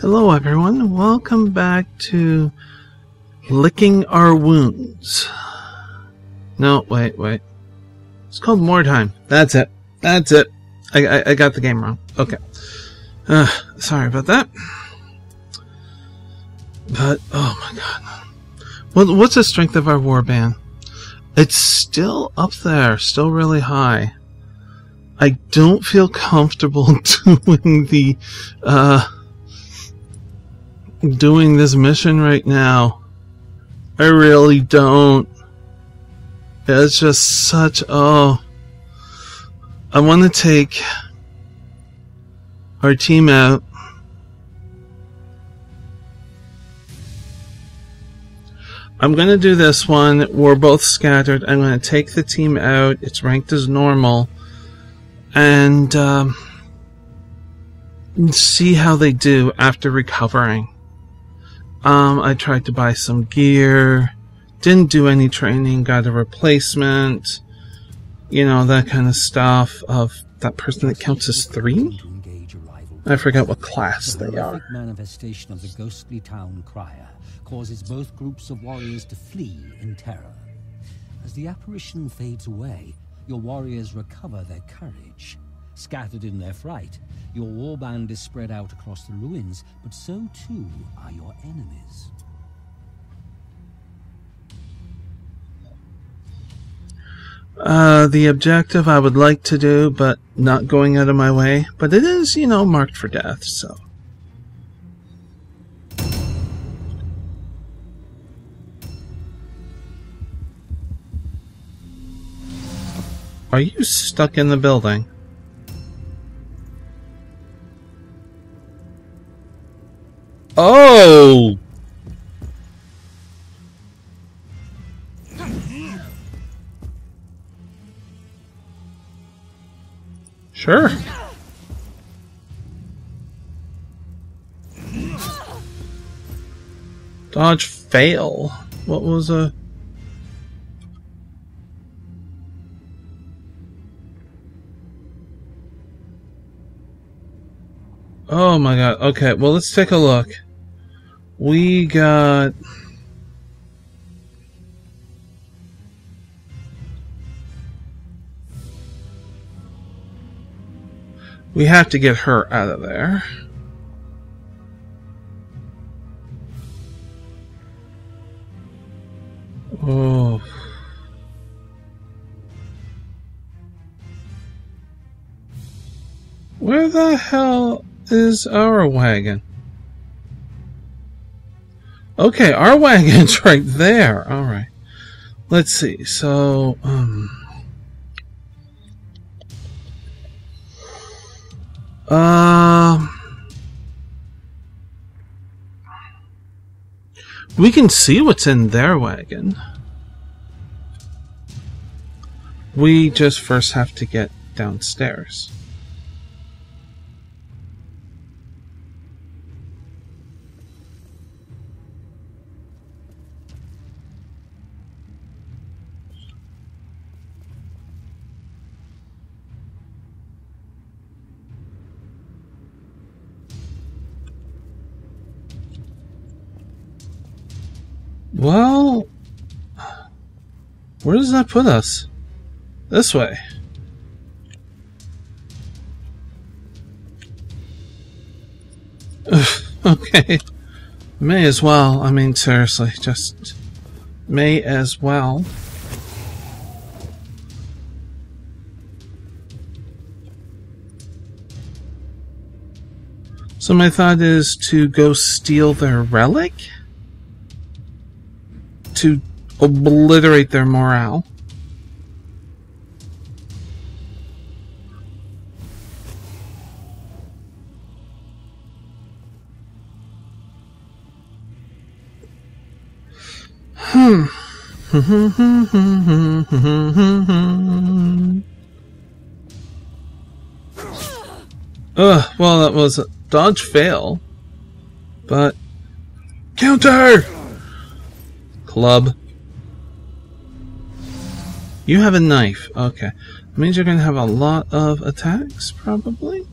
Hello, everyone. Welcome back to Licking Our Wounds. No, wait, wait. It's called Mordheim. That's it. That's it. I, I, I got the game wrong. Okay. Uh, sorry about that. But, oh my god. Well, what's the strength of our warband? It's still up there, still really high. I don't feel comfortable doing the, uh, doing this mission right now. I really don't. It's just such, oh. I want to take our team out. I'm going to do this one. We're both scattered. I'm going to take the team out. It's ranked as normal. And um, see how they do after recovering. Um, I tried to buy some gear. Didn't do any training. Got a replacement. You know, that kind of stuff of that person that counts as three? I forget what class they are. manifestation of the ghostly town crier causes both groups of warriors to flee in terror. As the apparition fades away, your warriors recover their courage. Scattered in their fright, your warband is spread out across the ruins, but so too are your enemies. Uh, the objective I would like to do, but not going out of my way. But it is, you know, marked for death, so. Are you stuck in the building? Oh! Sure. Dodge fail. What was a... Oh my god. Okay, well let's take a look. We got... We have to get her out of there. Oh. Where the hell is our wagon? Okay, our wagon's right there. Alright. Let's see. So, um... Uh, we can see what's in their wagon. We just first have to get downstairs. Well, where does that put us? This way. okay. May as well. I mean, seriously, just may as well. So my thought is to go steal their relic? To obliterate their morale. Hmm. Ugh, well, that was a dodge fail. But. Counter! Club. You have a knife. Okay. That means you're going to have a lot of attacks, probably?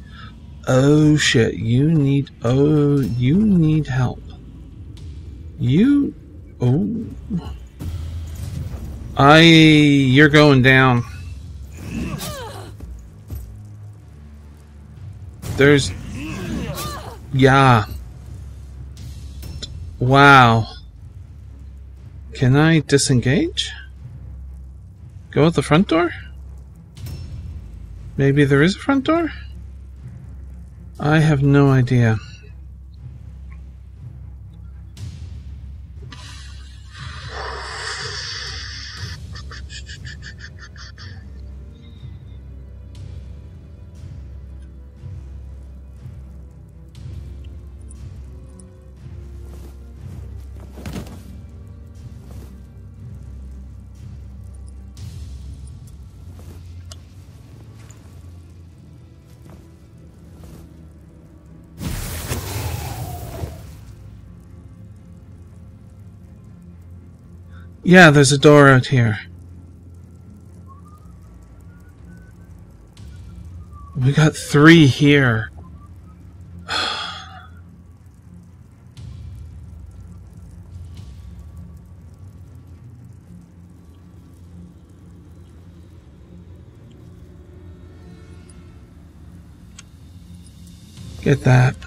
Oh shit, you need oh you need help. You oh I you're going down. There's yeah. Wow. Can I disengage? Go out the front door? Maybe there is a front door? I have no idea. Yeah, there's a door out here. We got three here. Get that.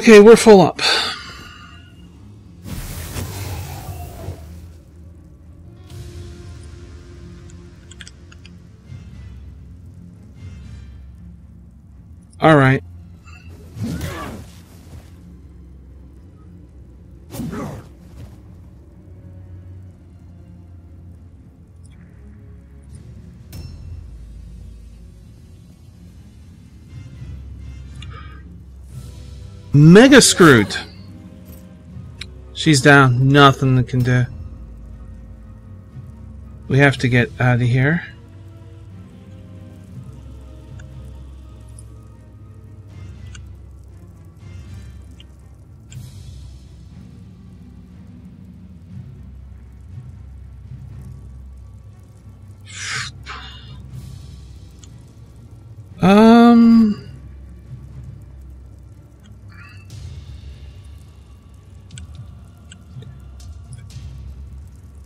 Okay, we're full up. Mega screwed. She's down. Nothing can do. We have to get out of here.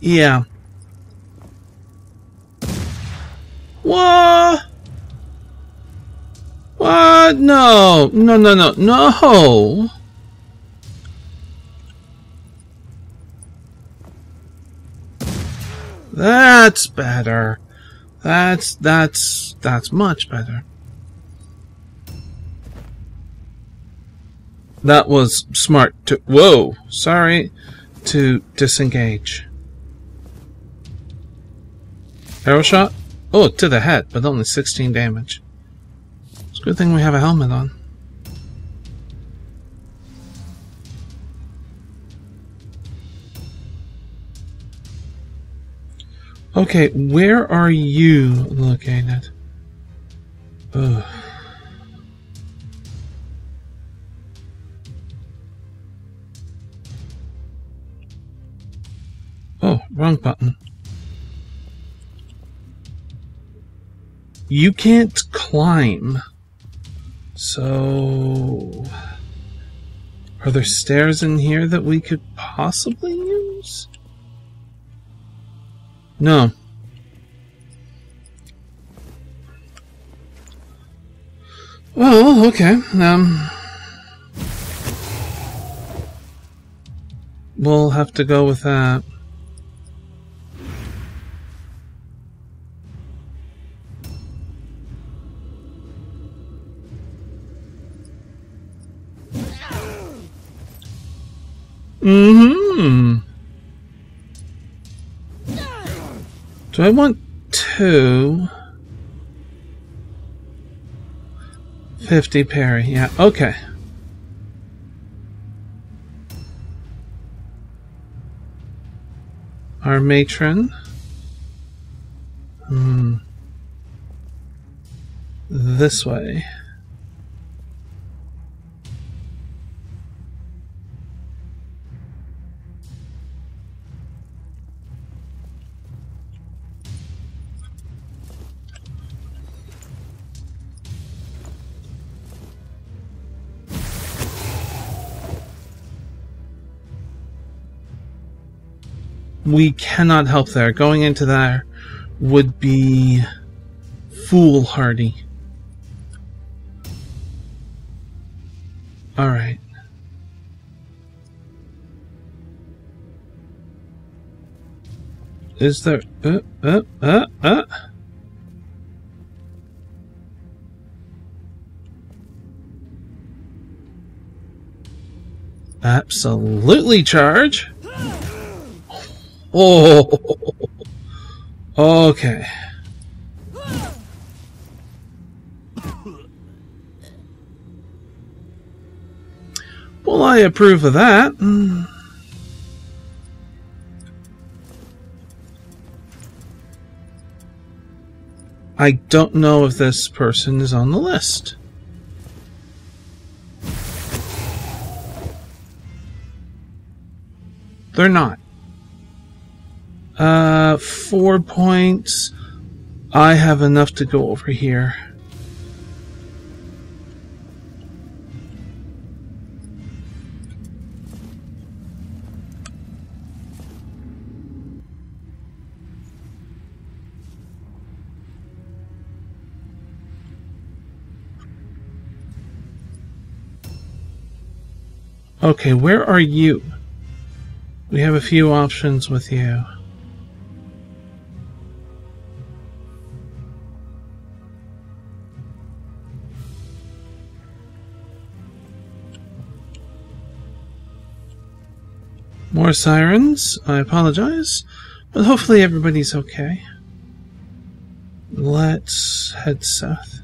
Yeah. What? What? No. No, no, no. No. That's better. That's, that's, that's much better. That was smart to, whoa, sorry, to disengage. Arrow shot? Oh, to the head, but only 16 damage. It's a good thing we have a helmet on. Okay, where are you located? Ugh. Oh, wrong button. You can't climb. So... Are there stairs in here that we could possibly use? No. Well, okay. Um... We'll have to go with that. Mm hmm. Do I want two? 50 parry, yeah, okay. Our matron. Hmm. This way. We cannot help there. Going into there would be foolhardy. All right. Is there uh uh uh uh Absolutely charge. Oh. Okay. Well, I approve of that. Hmm. I don't know if this person is on the list. They're not. Uh, four points. I have enough to go over here. Okay, where are you? We have a few options with you. Sirens. I apologize, but hopefully everybody's okay. Let's head south.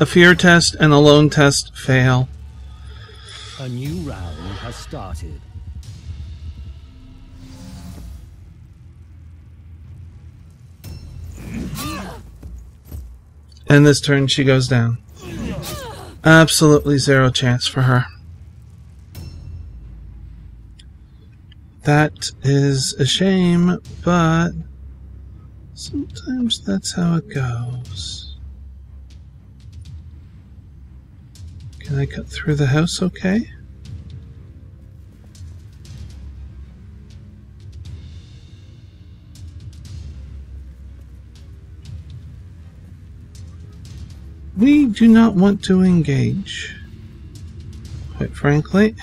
A fear test and a lone test fail. A new round has started. And this turn she goes down. Absolutely zero chance for her. That is a shame, but sometimes that's how it goes. Can I cut through the house okay? We do not want to engage, quite frankly.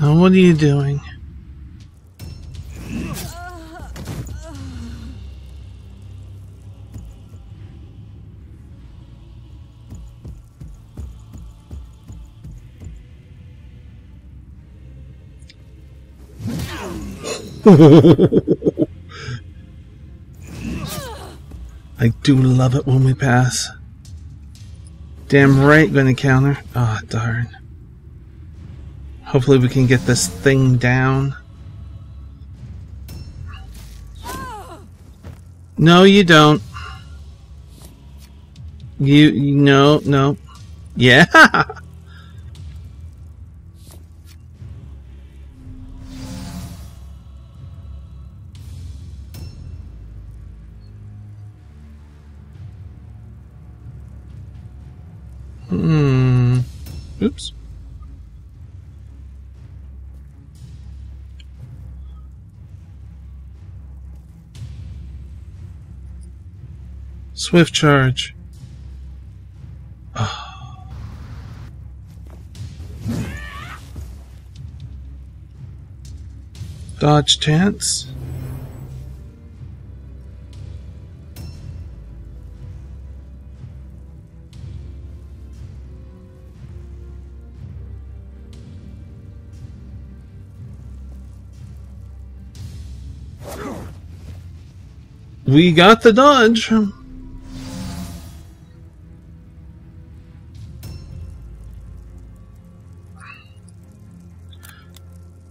Now, what are you doing? I do love it when we pass. Damn right gonna counter. Ah, oh, darn. Hopefully we can get this thing down. No, you don't. You, you no, no. Yeah! Swift charge. Oh. Dodge chance. We got the dodge.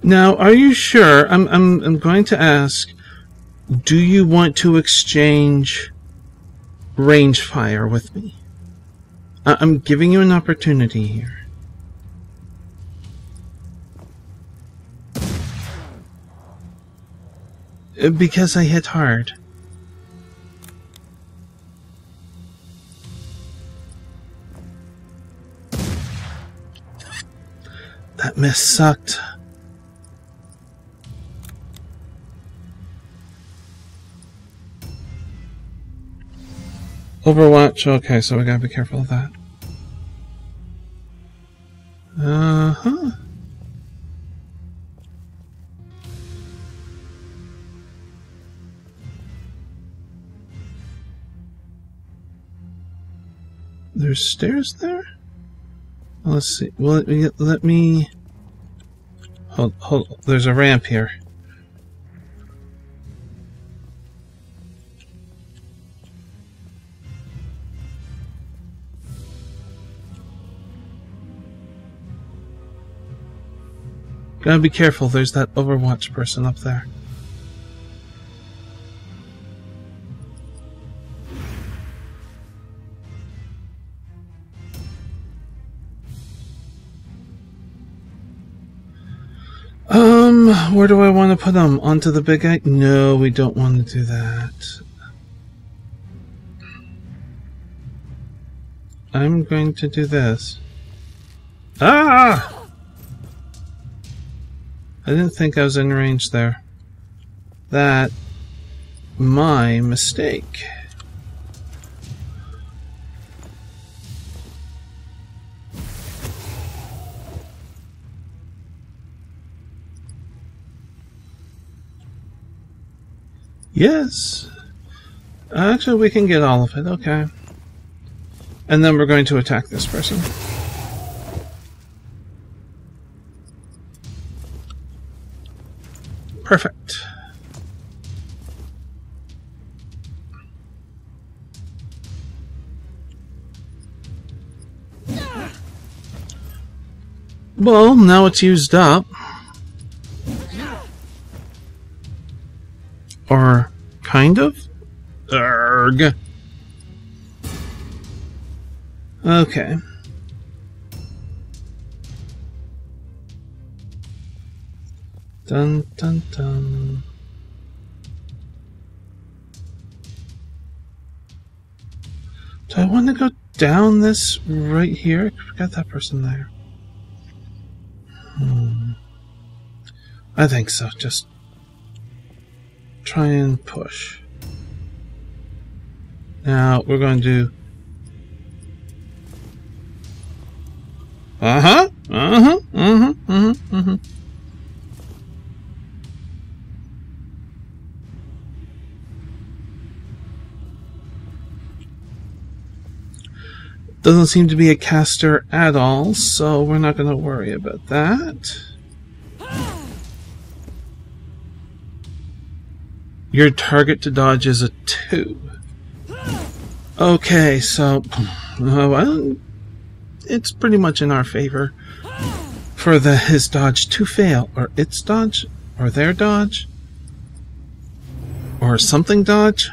Now, are you sure? I'm, I'm, I'm going to ask. do you want to exchange range fire with me? I- I'm giving you an opportunity here. Uh, Because I hit hard. That miss sucked. Overwatch, okay, so we gotta be careful of that. Uh huh. There's stairs there? Let's see. Well, let me. Let me hold, hold. There's a ramp here. Gotta be careful, there's that Overwatch person up there. Um, where do I want to put them? Onto the big guy? No, we don't want to do that. I'm going to do this. Ah! I didn't think I was in range there. That my mistake. Yes. Actually, we can get all of it. Okay. And then we're going to attack this person. Perfect. Well, now it's used up. Or kind of? Erg. Okay. Dun dun dun. Do I want to go down this right here? I got that person there. Hmm. I think so. Just try and push. Now we're going to do. Uh huh. Uh huh. Uh huh. Uh huh. Uh huh. Doesn't seem to be a caster at all, so we're not going to worry about that. Your target to dodge is a 2. Okay, so. Uh, well, it's pretty much in our favor for the his dodge to fail, or its dodge, or their dodge, or something dodge.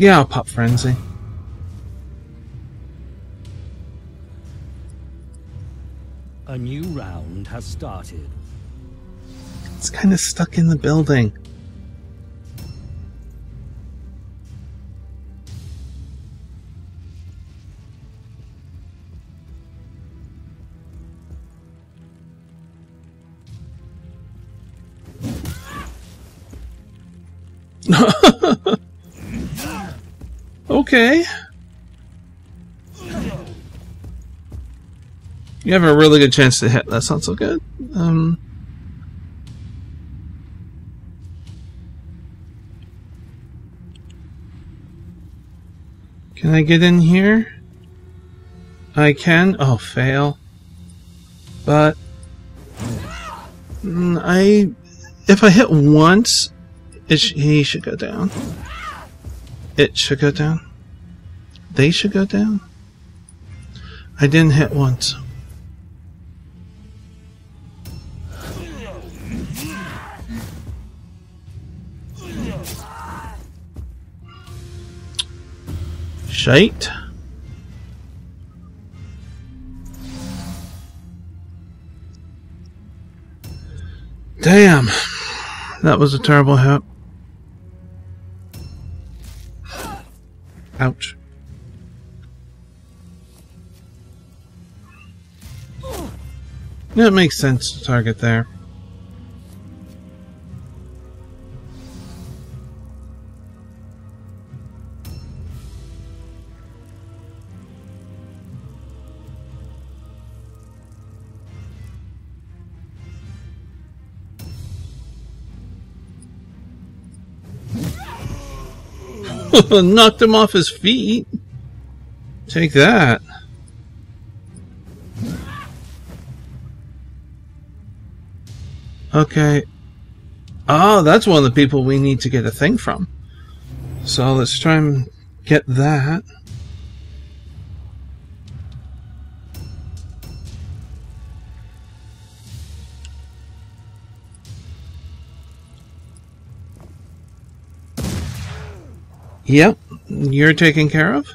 Yeah, I'll pop frenzy. A new round has started. It's kind of stuck in the building. Okay. You have a really good chance to hit. That's not so good. Um. Can I get in here? I can. Oh, fail. But mm, I, if I hit once, It sh he should go down. It should go down. They should go down. I didn't hit once. Shite. Damn. That was a terrible hit. Ouch. Yeah, it makes sense to target there. Knocked him off his feet. Take that. Okay. Oh, that's one of the people we need to get a thing from. So let's try and get that. Yep, you're taken care of.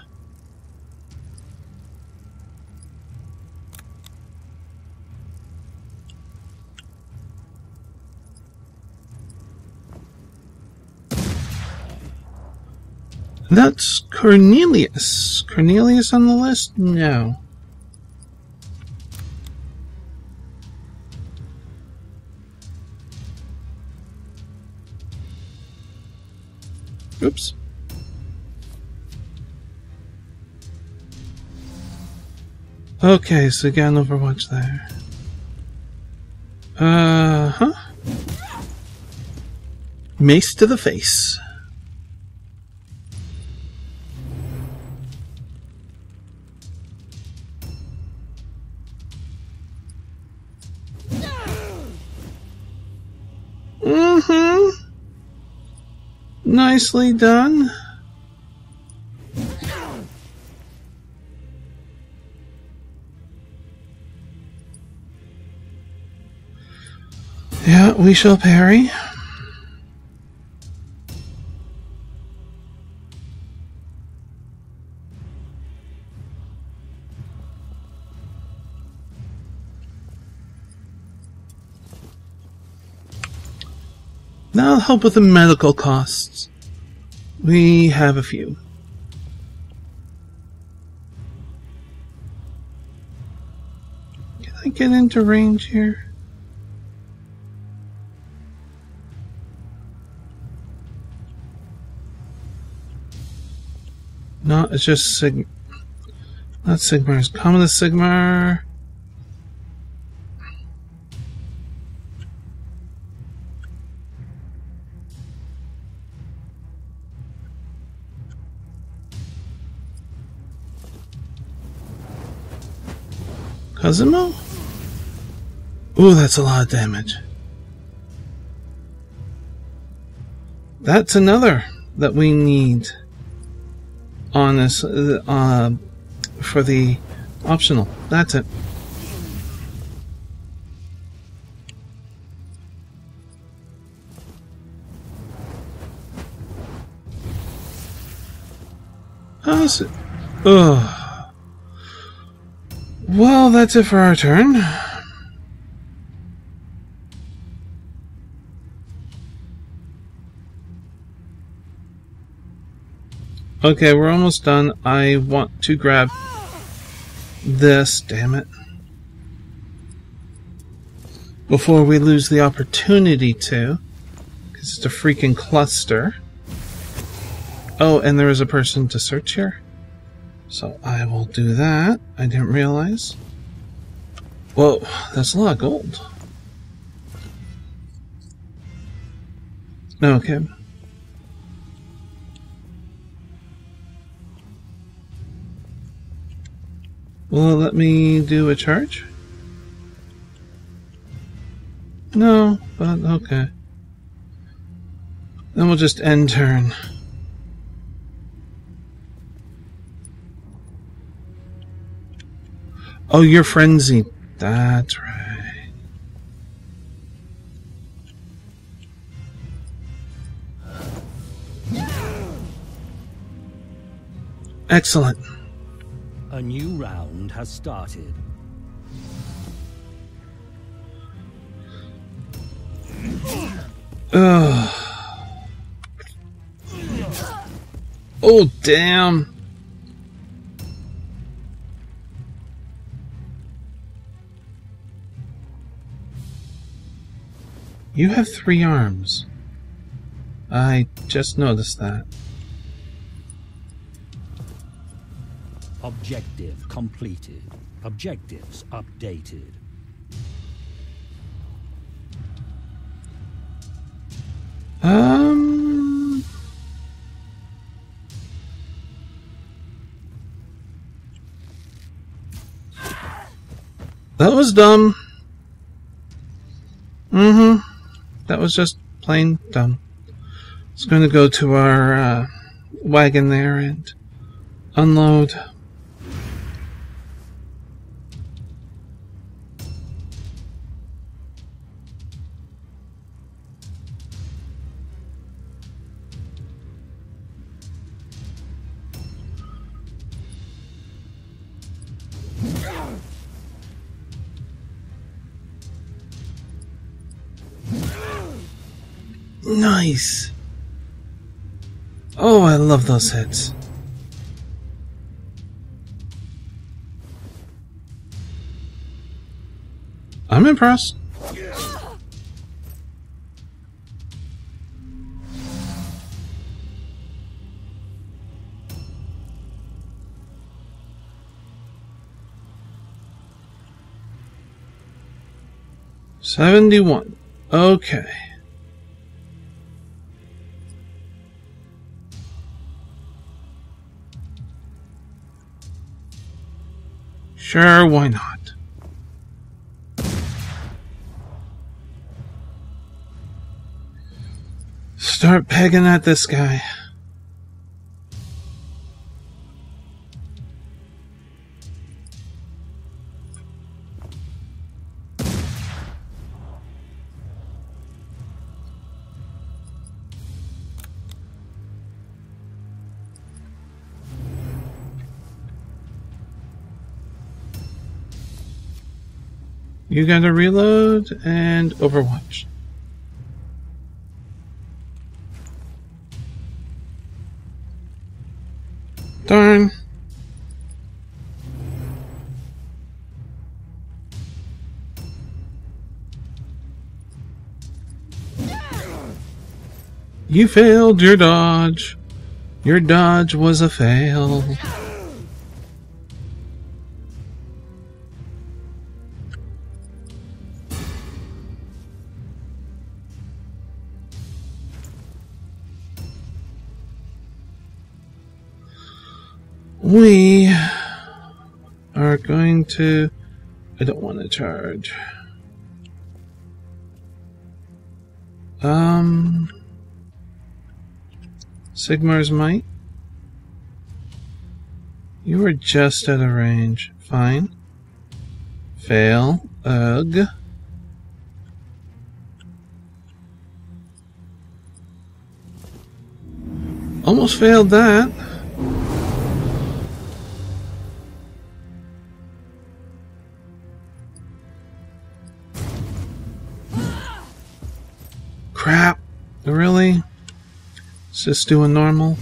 That's Cornelius. Cornelius on the list? No. Oops. Okay, so again, Overwatch there. Uh huh. Mace to the face. Mm-hmm. Nicely done. Yeah, we shall parry. That'll help with the medical costs. We have a few. Can I get into range here? No, it's just Sig. Not Sigmar. It's Commodus Sigmar. Cosimo? Ooh, that's a lot of damage. That's another that we need on this uh, for the optional. That's it. How's it? Ugh. Well, that's it for our turn. Okay, we're almost done. I want to grab this, damn it. Before we lose the opportunity to. Because it's a freaking cluster. Oh, and there is a person to search here. So I will do that. I didn't realize. Whoa, that's a lot of gold. Okay. Will let me do a charge? No, but okay. Then we'll just end turn. Oh, you're frenzied. That's right. Excellent. A new round has started. Ugh. Oh, damn. You have three arms. I just noticed that. Objective completed. Objectives updated. Um. That was dumb. Mm hmm. That was just plain dumb. It's going to go to our uh, wagon there and unload. Nice. Oh, I love those hits. I'm impressed. Seventy-one. Okay. Sure, why not? Start pegging at this guy. You gotta reload and overwatch. Darn. You failed your dodge. Your dodge was a fail. We are going to. I don't want to charge. Um. Sigmar's Might. You were just out of range. Fine. Fail. Ugh. Almost failed that. Crap. Really? Is this doing normal?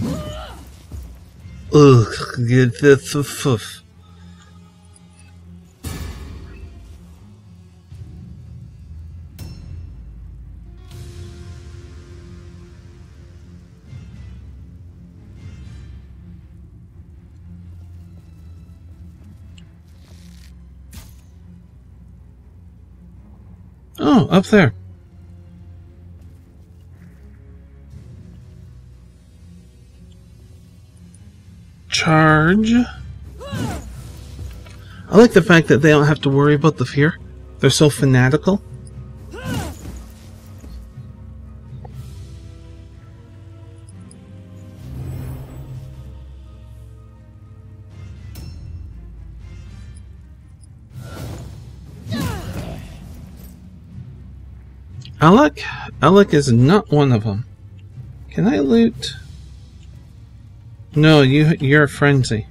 Ugh. Get the Oh, up there. charge. I like the fact that they don't have to worry about the fear. They're so fanatical. Alec? Alec is not one of them. Can I loot? No, you, you're a frenzy.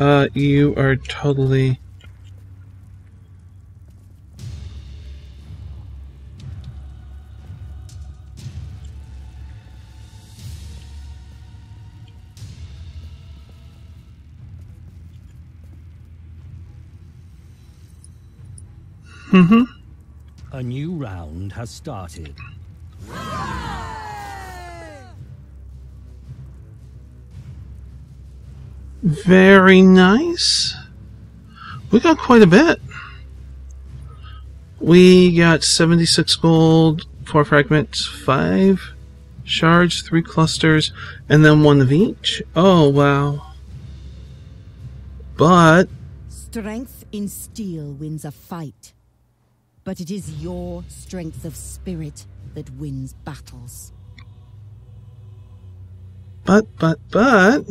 Uh, you are totally... Mm-hmm. A new round has started. Very nice. We got quite a bit. We got 76 gold, 4 fragments, 5 shards, 3 clusters, and then 1 of each. Oh, wow. But... Strength in steel wins a fight. But it is your strength of spirit that wins battles. But, but, but...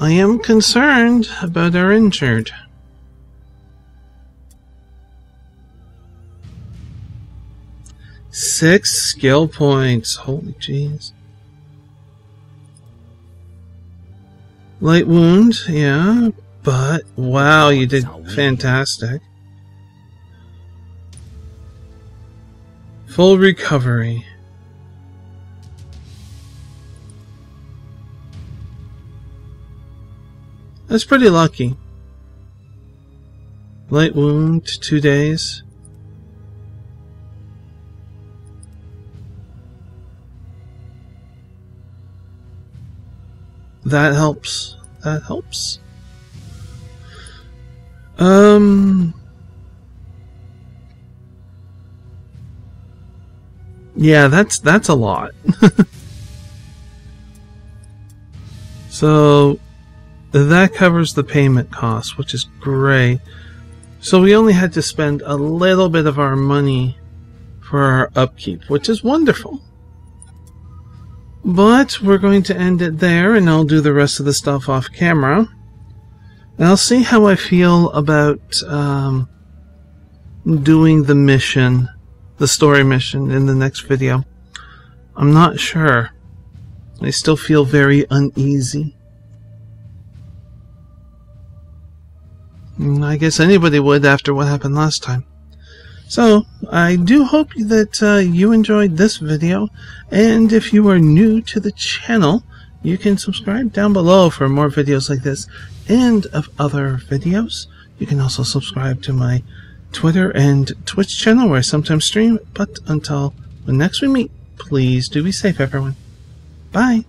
I am concerned about our injured. Six skill points. Holy jeez. Light wound, yeah, but wow, you did fantastic. Full recovery. That's pretty lucky. Light wound, two days. That helps. That helps. Um. Yeah, that's that's a lot. so that covers the payment cost, which is great. So we only had to spend a little bit of our money for our upkeep, which is wonderful. But we're going to end it there, and I'll do the rest of the stuff off camera. And I'll see how I feel about um, doing the mission, the story mission, in the next video. I'm not sure. I still feel very uneasy. Mm, I guess anybody would after what happened last time. So, I do hope that uh, you enjoyed this video, and if you are new to the channel, you can subscribe down below for more videos like this and of other videos. You can also subscribe to my Twitter and Twitch channel where I sometimes stream, but until when next we meet, please do be safe everyone. Bye!